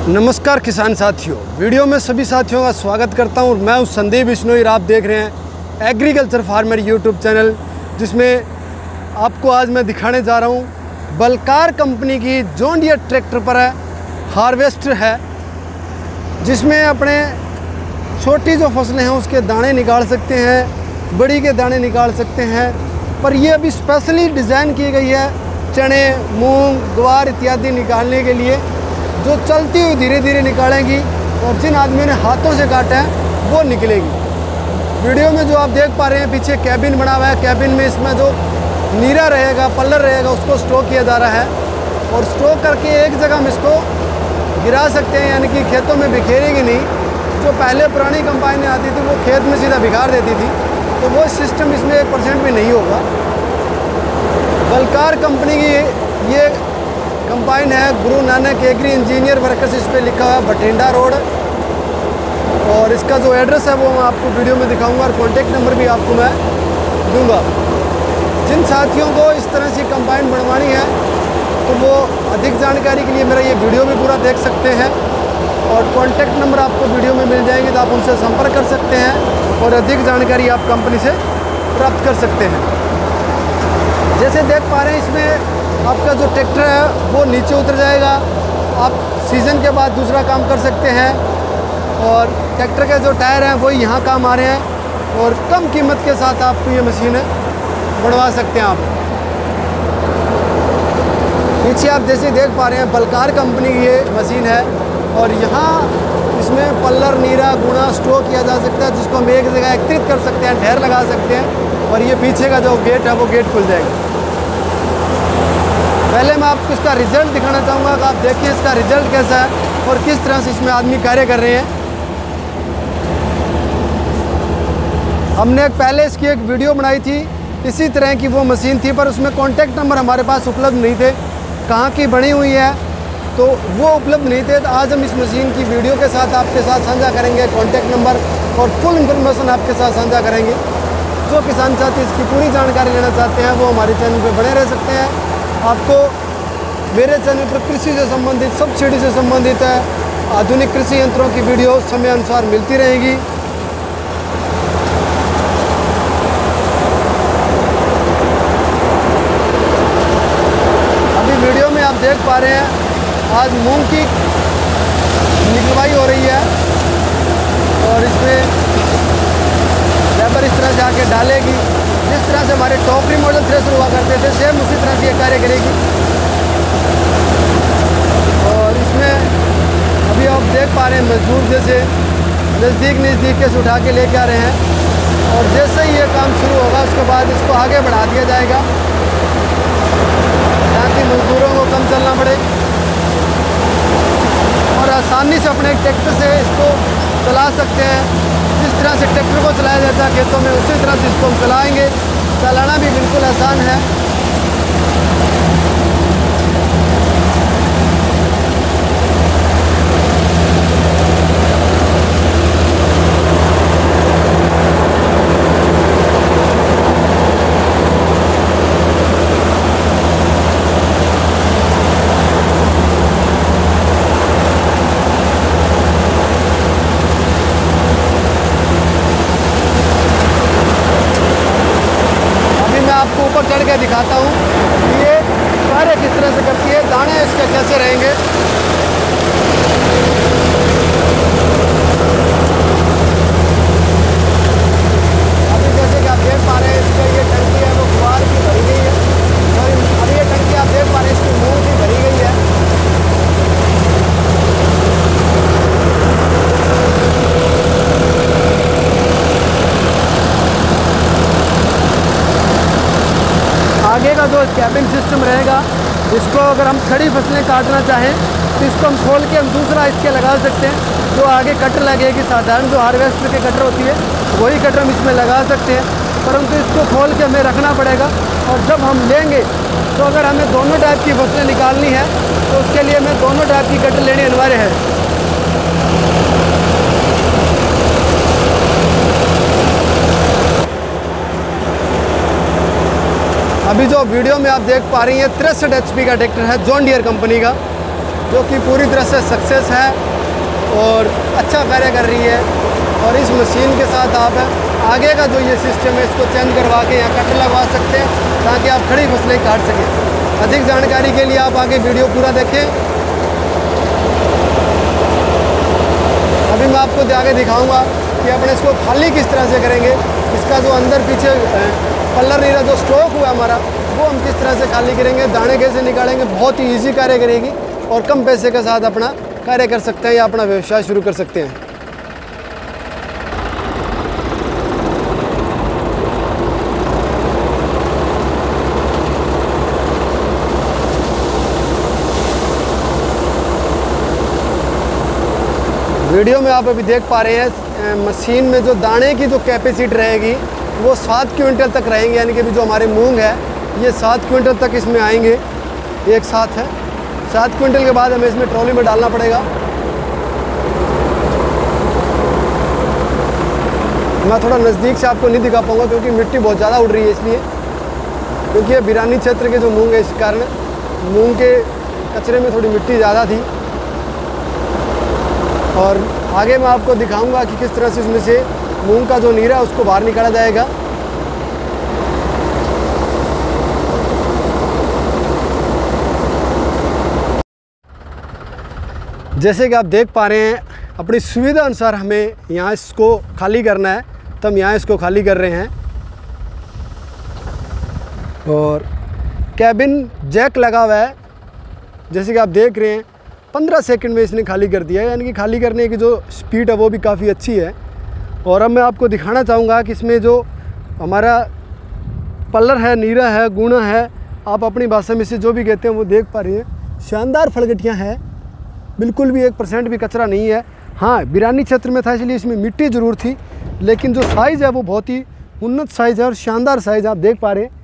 नमस्कार किसान साथियों। वीडियो में सभी साथियों का स्वागत करता हूँ। मैं हूँ संदीप बिश्नोई, आप देख रहे हैं एग्रीकल्चर फार्मर यूट्यूब चैनल, जिसमें आपको आज मैं दिखाने जा रहा हूँ, बलकार कंपनी की जॉन डियर ट्रैक्टर पर है, हार्वेस्टर है, जिसमें अपने छोटी जो फ़सलें हैं, उसके दाने निकाल सकते हैं, बड़ी के दाने निकाल सकते हैं, पर ये अभी स्पेशली डिज़ाइन की गई है, चने, मूंग, ग्वार इत्यादि निकालने के लिए। जो चलती हुई धीरे धीरे निकालेंगी और जिन आदमियों ने हाथों से काटा है, वो निकलेगी। वीडियो में जो आप देख पा रहे हैं, पीछे कैबिन बना हुआ है। कैबिन में इसमें जो नीरा रहेगा, पल्लर रहेगा, उसको स्टोक किया जा रहा है। और स्टोक करके एक जगह हम इसको गिरा सकते हैं, यानी कि खेतों में बिखेरेंगे नहीं। जो पहले पुरानी कंपाइनें आती थी, वो खेत में सीधा बिगाड़ देती थी। तो वो सिस्टम इसमें एक परसेंट भी नहीं होगा। बलकार कंपनी की ये कंबाइन है। Guru Nanak agree engineer workers इस पर लिखा हुआ बठिंडा रोड। और इसका जो एड्रेस है वो मैं आपको वीडियो में दिखाऊँगा और कॉन्टेक्ट नंबर भी आपको मैं दूँगा। जिन साथियों को इस तरह से कंबाइन बनवानी है तो वो अधिक जानकारी के लिए मेरा ये वीडियो भी पूरा देख सकते हैं। और कॉन्टेक्ट नंबर आपको वीडियो में मिल जाएँगे तो आप उनसे संपर्क कर सकते हैं और अधिक जानकारी आप कंपनी से प्राप्त कर सकते हैं। जैसे देख पा रहे हैं, इसमें आपका जो ट्रैक्टर है, वो नीचे उतर जाएगा। आप सीज़न के बाद दूसरा काम कर सकते हैं। और ट्रैक्टर के जो टायर हैं वही यहाँ काम आ रहे हैं। और कम कीमत के साथ आप ये मशीन बढ़वा सकते हैं आप। पीछे आप जैसे देख पा रहे हैं, बलकार कंपनी की ये मशीन है। और यहाँ इसमें पल्लर, नीरा, गुणा स्टोव किया जा सकता है, जिसको हम एक जगह एकत्रित कर सकते हैं, ढेर लगा सकते हैं। और ये पीछे का जो गेट है, वो गेट खुल जाएगा। पहले मैं आपको इसका रिज़ल्ट दिखाना चाहूँगा कि आप देखिए इसका रिज़ल्ट कैसा है और किस तरह से इसमें आदमी कार्य कर रहे हैं। हमने पहले इसकी एक वीडियो बनाई थी, इसी तरह की वो मशीन थी, पर उसमें कॉन्टैक्ट नंबर हमारे पास उपलब्ध नहीं थे, कहाँ की बनी हुई है तो वो उपलब्ध नहीं थे। तो आज हम इस मशीन की वीडियो के साथ आपके साथ साझा करेंगे कॉन्टैक्ट नंबर और फुल इन्फॉर्मेशन आपके साथ साझा करेंगे। जो किसान साथी इसकी पूरी जानकारी लेना चाहते हैं, वो हमारे चैनल पर बने रह सकते हैं। आपको मेरे चैनल पर कृषि से संबंधित सब्सिडी से संबंधित है, आधुनिक कृषि यंत्रों की वीडियो समय अनुसार मिलती रहेगी। अभी वीडियो में आप देख पा रहे हैं, आज मूंग की निकलवाई हो रही है और इसमें लेबर इस तरह से आके डालेगी जिस तरह से हमारे टॉपरी मॉडल थ्रेसर हुआ करते थे सेम उसी तरह से ये कार्य करेगी और इसमें अभी देख पा रहे हैं मजदूर जैसे नज़दीक नज़दीक के उठा के लेके आ रहे हैं। और जैसे ही ये काम शुरू होगा, उसके बाद इसको आगे बढ़ा दिया जाएगा। ताकि मजदूरों को कम चलना पड़े। और आसानी से अपने ट्रैक्टर से इसको चला सकते हैं। जिस तरह से ट्रैक्टर को चलाया जाता है खेतों में, उसी तरह से इसको हम चलाएँगे। चलाना भी बिल्कुल आसान है ऊपर चढ़ के दिखाता हूँ कि ये कार्य किस तरह से करती है दाने इसके कैसे रहेंगे अभी जैसे कि आप देख पा रहे हैं इसका ये टंकी है वो गुआर की भरी गई है और अभी ये टंकी आप देख पा रहे हैं इसकी मूँग की भरी गई है आगे का जो कैबिन सिस्टम रहेगा। इसको अगर हम खड़ी फ़सलें काटना चाहें तो इसको हम खोल के हम दूसरा इसके लगा सकते हैं। जो आगे कटर लगेगी, साधारण जो हार्वेस्टर के कटर होती है, वही कटर हम इसमें लगा सकते हैं। परंतु इसको खोल के हमें रखना पड़ेगा और जब हम लेंगे तो अगर हमें दोनों टाइप की फ़सलें निकालनी है तो उसके लिए हमें दोनों टाइप की कटर लेनी अनिवार्य है। जो वीडियो में आप देख पा रही हैं, तिरसठ एच का ट्रैक्टर है जॉन डियर कंपनी का, जो कि पूरी तरह से सक्सेस है और अच्छा कार्य कर रही है। और इस मशीन के साथ आप आगे का जो ये सिस्टम है, इसको चेंज करवा के यहाँ कट लगवा सकते हैं, ताकि आप खड़ी फ़सलें काट सकें। अधिक जानकारी के लिए आप आगे वीडियो पूरा देखें। अभी मैं आपको आगे दिखाऊँगा कि अपने इसको खाली किस तरह से करेंगे। इसका जो अंदर पीछे पल्लर नीरा जो स्ट्रोक हुआ हमारा, वो हम किस तरह से खाली करेंगे, दाने कैसे निकालेंगे, बहुत ही ईजी कार्य करेगी और कम पैसे के साथ अपना कार्य कर सकते हैं या अपना व्यवसाय शुरू कर सकते हैं। वीडियो में आप अभी देख पा रहे हैं मशीन में जो दाने की जो कैपेसिटी रहेगी, वो सात क्विंटल तक रहेंगे, यानी कि अभी जो हमारे मूंग है, ये सात क्विंटल तक इसमें आएँगे। एक साथ है। सात क्विंटल के बाद हमें इसमें ट्रॉली में डालना पड़ेगा। मैं थोड़ा नज़दीक से आपको नहीं दिखा पाऊँगा, क्योंकि मिट्टी बहुत ज़्यादा उड़ रही है इसलिए। क्योंकि ये बिरानी क्षेत्र के जो मूँग है, इस कारण मूंग के कचरे में थोड़ी मिट्टी ज़्यादा थी। और आगे मैं आपको दिखाऊँगा कि किस तरह से इसमें से मूंग का जो नीरा है, उसको बाहर निकाला जाएगा। जैसे कि आप देख पा रहे हैं, अपनी सुविधा अनुसार हमें यहाँ इसको खाली करना है। तो हम यहाँ इसको खाली कर रहे हैं। और कैबिन जैक लगा हुआ है। जैसे कि आप देख रहे हैं पंद्रह सेकंड में इसने खाली कर दिया है। यानी कि खाली करने की जो स्पीड है वो भी काफ़ी अच्छी है। और अब मैं आपको दिखाना चाहूँगा कि इसमें जो हमारा पल्लर है, नीरा है, गुणा है, आप अपनी भाषा में से जो भी कहते हैं वो देख पा रही हैं। शानदार फलगटियाँ हैं। बिल्कुल भी एक परसेंट भी कचरा नहीं है। हाँ बिरानी क्षेत्र में था, इसलिए इसमें मिट्टी ज़रूर थी, लेकिन जो साइज़ है वो बहुत ही उन्नत साइज़ है और शानदार साइज़ आप देख पा रहे हैं।